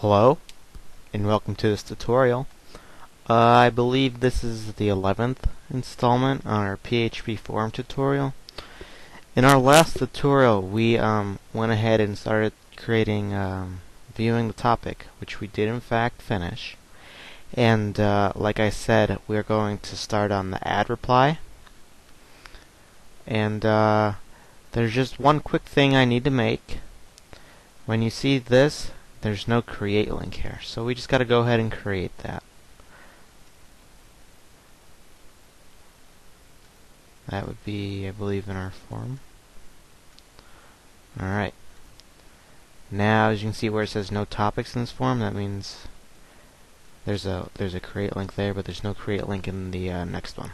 Hello and welcome to this tutorial. Uh, I believe this is the 11th installment on our PHP forum tutorial. In our last tutorial we um, went ahead and started creating um, viewing the topic which we did in fact finish and uh, like I said we're going to start on the add reply and uh, there's just one quick thing I need to make when you see this there's no create link here. So we just got to go ahead and create that. That would be, I believe, in our form. Alright. Now, as you can see where it says no topics in this forum, that means there's a there's a create link there, but there's no create link in the uh, next one.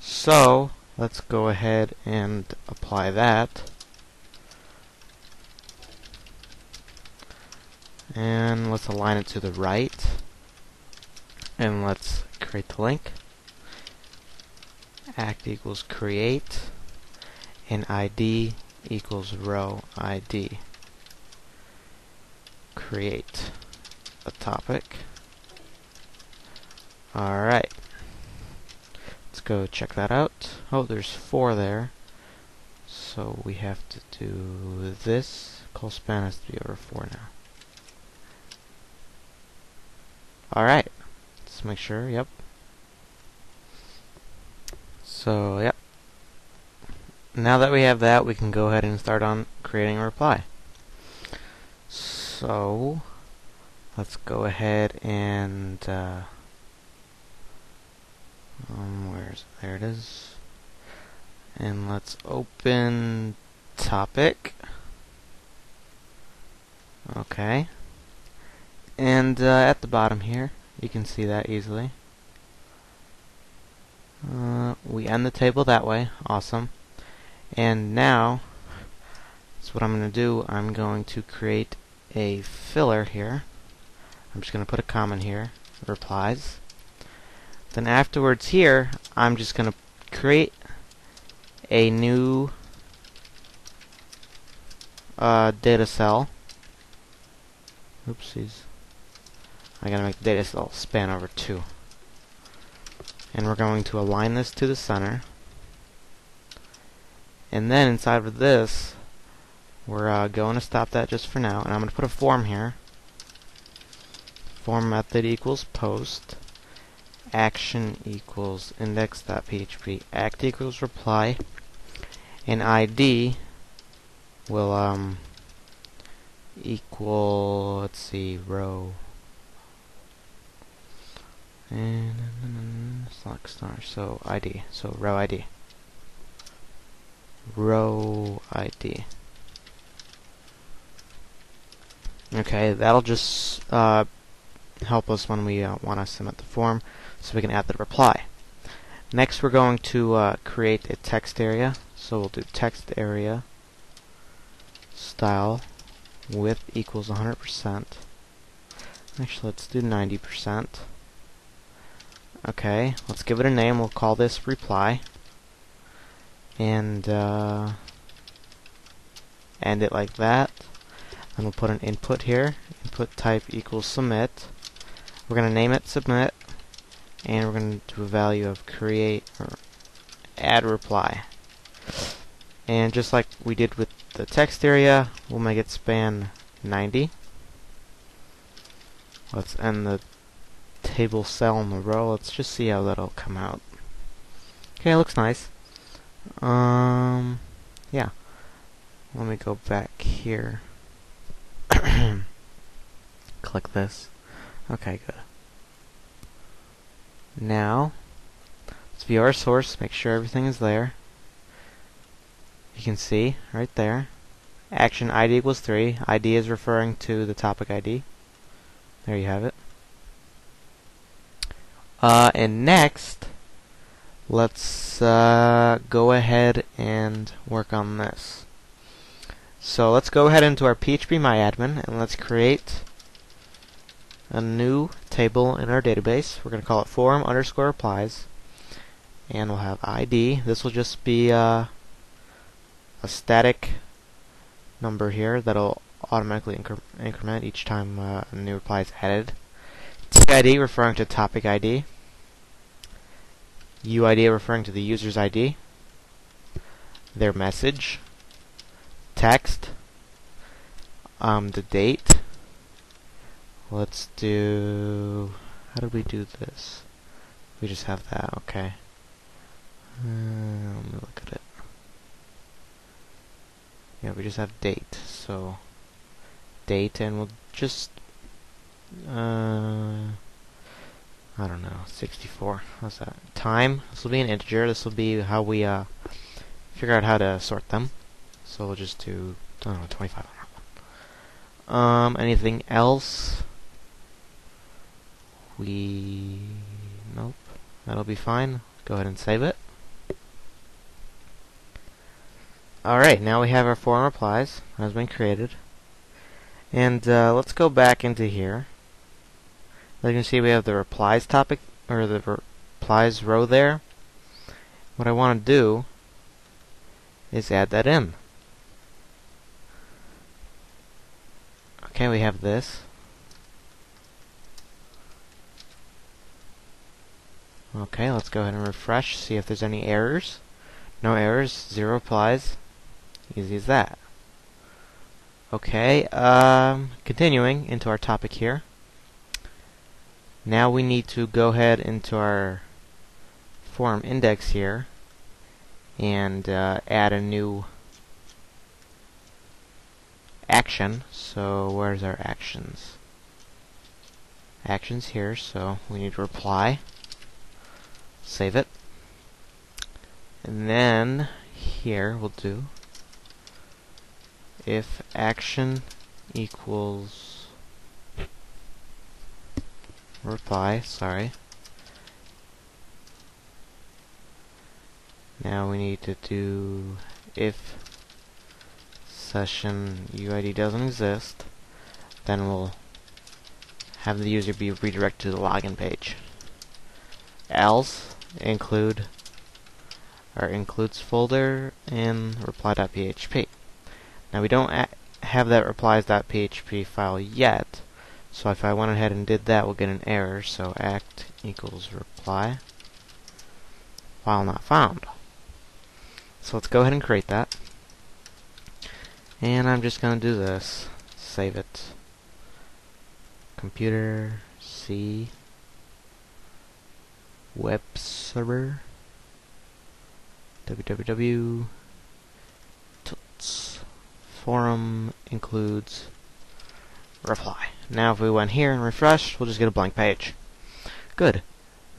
So, let's go ahead and apply that. And let's align it to the right. And let's create the link. Act equals create. And ID equals row ID create a topic. Alright. Let's go check that out. Oh there's four there. So we have to do this. colspan has to be over four now Alright. Let's make sure, yep. So, yep. Now that we have that, we can go ahead and start on creating a reply. So, let's go ahead and, uh, um, where's, there it is. And let's open topic. Okay. And uh, at the bottom here, you can see that easily. Uh, we end the table that way. Awesome. And now, that's what I'm going to do. I'm going to create a filler here. I'm just going to put a comment here. Replies. Then afterwards here, I'm just going to create a new uh, data cell. Oopsies. I gotta make the data cell span over 2. And we're going to align this to the center. And then inside of this, we're uh, going to stop that just for now. And I'm going to put a form here. Form method equals post. Action equals index.php. Act equals reply. And ID will um, equal, let's see, row and select star. So ID so row ID row ID okay that'll just uh, help us when we uh, want to submit the form so we can add the reply. Next we're going to uh, create a text area. So we'll do text area style width equals 100% actually let's do 90% Okay, let's give it a name. We'll call this reply. And uh, end it like that. And we'll put an input here. Input type equals submit. We're going to name it submit. And we're going to do a value of create or add reply. And just like we did with the text area, we'll make it span 90. Let's end the table cell in the row. Let's just see how that'll come out. Okay, looks nice. Um, yeah. Let me go back here. Click this. Okay, good. Now, let's view our source, make sure everything is there. You can see, right there, action ID equals 3. ID is referring to the topic ID. There you have it. Uh, and next, let's uh, go ahead and work on this. So let's go ahead into our PHP phpMyAdmin and let's create a new table in our database. We're going to call it forum underscore replies. And we'll have ID. This will just be uh, a static number here that'll automatically incre increment each time uh, a new reply is added. TID referring to topic ID. UID referring to the user's ID. Their message. Text. Um, the date. Let's do... How did we do this? We just have that, okay. Uh, let me look at it. Yeah, we just have date, so date, and we'll just uh, I don't know, 64. What's that? Time. This will be an integer. This will be how we uh figure out how to sort them. So we'll just do I don't know, 25. Um, anything else? We nope. That'll be fine. Go ahead and save it. Alright, now we have our forum replies has been created. And uh, let's go back into here. As you can see we have the replies topic, or the replies row there. What I want to do is add that in. Okay, we have this. Okay, let's go ahead and refresh, see if there's any errors. No errors, zero replies. Easy as that. Okay, um, continuing into our topic here. Now we need to go ahead into our form index here and uh, add a new action. So where's our actions? Actions here, so we need to reply. Save it. And then here we'll do if action equals reply, sorry. Now we need to do if session UID doesn't exist, then we'll have the user be redirected to the login page. Else include our includes folder in reply.php. Now we don't have that replies.php file yet, so if I went ahead and did that, we'll get an error. So act equals reply. File not found. So let's go ahead and create that. And I'm just going to do this. Save it. Computer, C, web server, www, forum includes reply. Now if we went here and refresh, we'll just get a blank page. Good.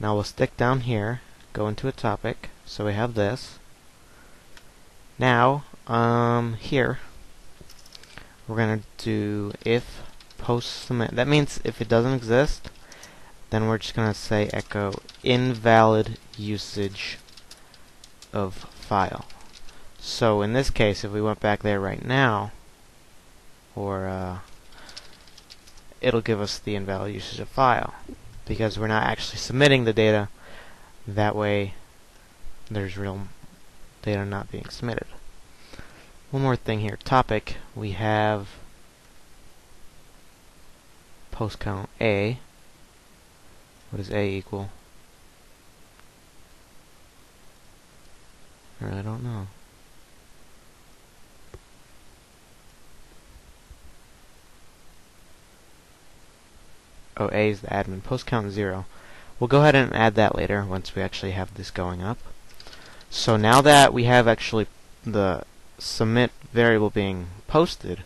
Now we'll stick down here, go into a topic, so we have this. Now, um, here, we're going to do if post submit. That means if it doesn't exist, then we're just going to say echo invalid usage of file. So in this case, if we went back there right now, or uh, it'll give us the invalid usage of file because we're not actually submitting the data. That way, there's real data not being submitted. One more thing here. Topic. We have post count A. What does A equal? I really don't know. Oh, A is the admin. Post count 0. We'll go ahead and add that later once we actually have this going up. So now that we have actually the submit variable being posted,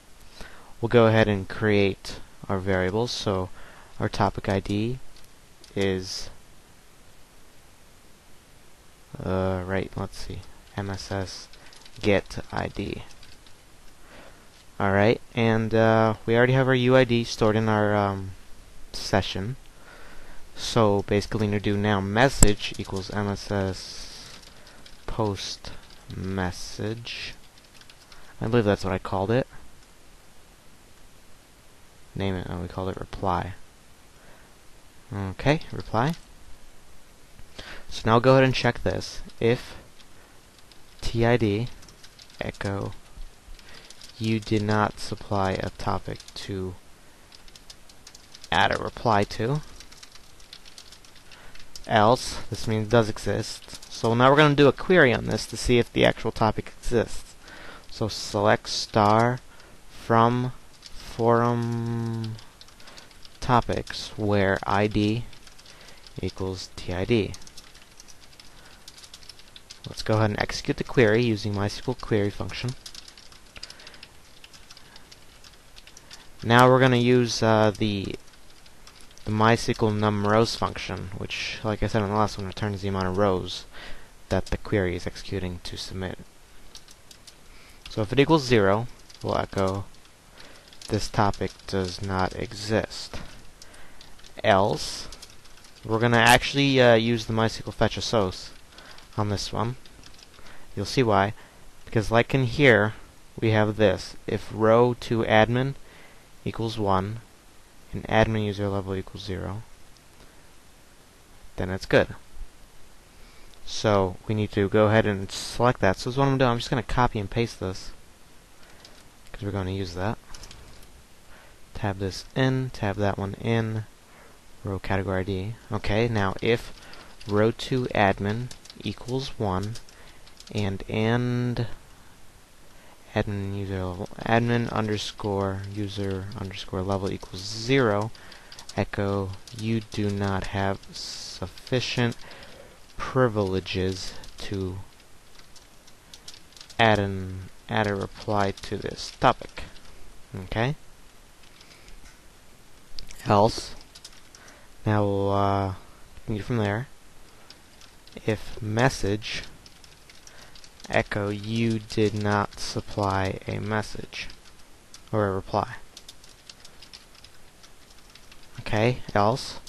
we'll go ahead and create our variables. So our topic ID is uh, right, let's see, MSS get ID. Alright, and uh, we already have our UID stored in our um, session. So basically need to do now message equals MSS post message. I believe that's what I called it. Name it, oh we called it reply. Okay, reply. So now go ahead and check this. If TID echo you did not supply a topic to add a reply to. Else, this means does exist. So now we're going to do a query on this to see if the actual topic exists. So select star from forum topics where ID equals TID. Let's go ahead and execute the query using MySQL query function. Now we're going to use uh, the the MySQL numRows function, which, like I said in the last one, returns the amount of rows that the query is executing to submit. So if it equals zero, we'll echo this topic does not exist. Else, we're going to actually uh, use the MySQL fetch assoc on this one. You'll see why. Because like in here, we have this. If row to admin equals 1, and admin user level equals 0, then it's good. So we need to go ahead and select that. So what I'm doing, I'm just going to copy and paste this because we're going to use that. Tab this in, tab that one in, row category ID. Okay, now if row2 admin equals 1 and and admin user level admin underscore user underscore level equals 0 echo you do not have sufficient privileges to add an add a reply to this topic okay? Else now we'll uh, continue from there. If message echo you did not supply a message or a reply. Okay, else.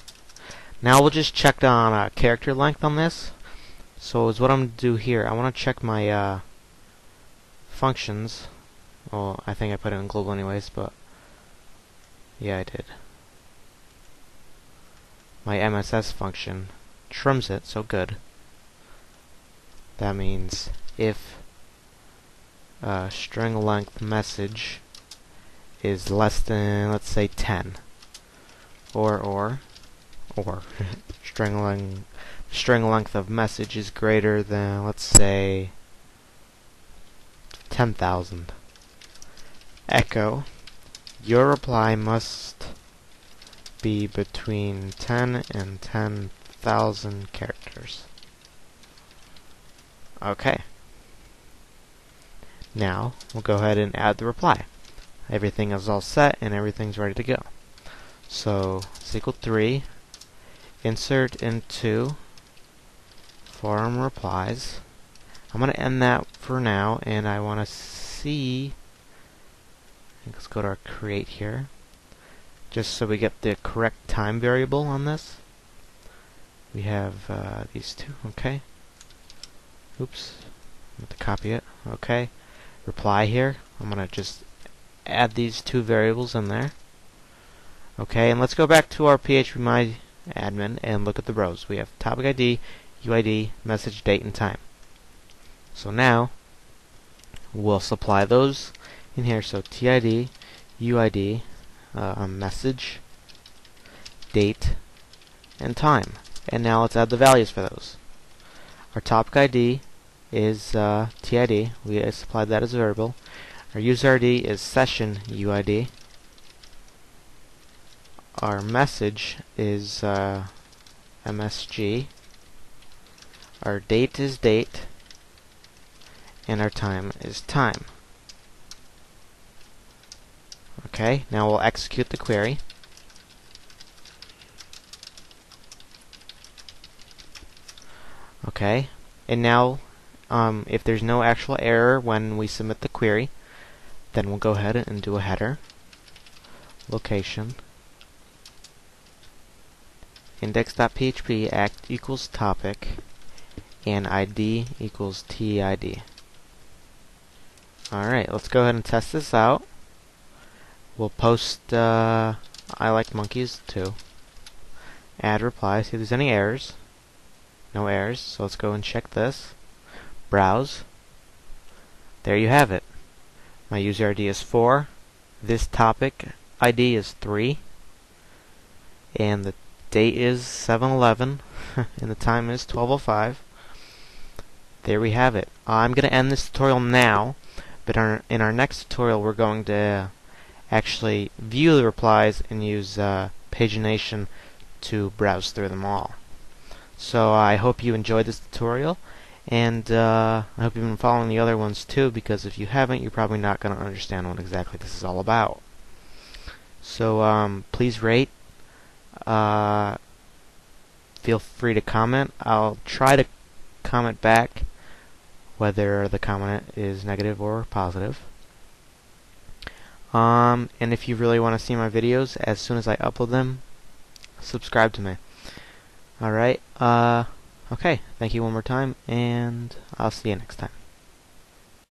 Now we'll just check on uh, character length on this. So is what I'm to do here. I want to check my uh, functions. Well, I think I put it in global anyways, but yeah, I did. My MSS function trims it, so good. That means if uh, string length message is less than, let's say, 10, or, or, or, string length, string length of message is greater than, let's say, 10,000. Echo, your reply must be between 10 and 10,000 characters. Okay. Now, we'll go ahead and add the reply. Everything is all set and everything's ready to go. So, SQL 3, insert into forum replies. I'm going to end that for now, and I want to see, let's go to our create here, just so we get the correct time variable on this. We have uh, these two, okay. Oops. I'm going to copy it. Okay. Reply here. I'm going to just add these two variables in there. Okay, and let's go back to our PHP My admin and look at the rows. We have topic ID, UID, message, date, and time. So now, we'll supply those in here. So TID, UID, uh, message, date, and time. And now let's add the values for those. Our topic ID is uh, TID. We supplied that as a variable. Our user ID is session UID. Our message is uh, MSG. Our date is date. And our time is time. Okay, now we'll execute the query. Okay, and now um, if there's no actual error when we submit the query, then we'll go ahead and do a header, location, index.php act equals topic, and id equals tid. Alright, let's go ahead and test this out. We'll post uh, I like monkeys too. Add reply, see if there's any errors. No errors, so let's go and check this browse. There you have it. My user ID is 4. This topic ID is 3. And the date is 7-11. and the time is 12.05. There we have it. I'm going to end this tutorial now. But our, in our next tutorial we're going to actually view the replies and use uh, pagination to browse through them all. So I hope you enjoyed this tutorial. And uh, I hope you've been following the other ones too, because if you haven't, you're probably not going to understand what exactly this is all about. So um, please rate. Uh, feel free to comment. I'll try to comment back, whether the comment is negative or positive. Um, and if you really want to see my videos as soon as I upload them, subscribe to me. Alright, uh, Okay, thank you one more time, and I'll see you next time.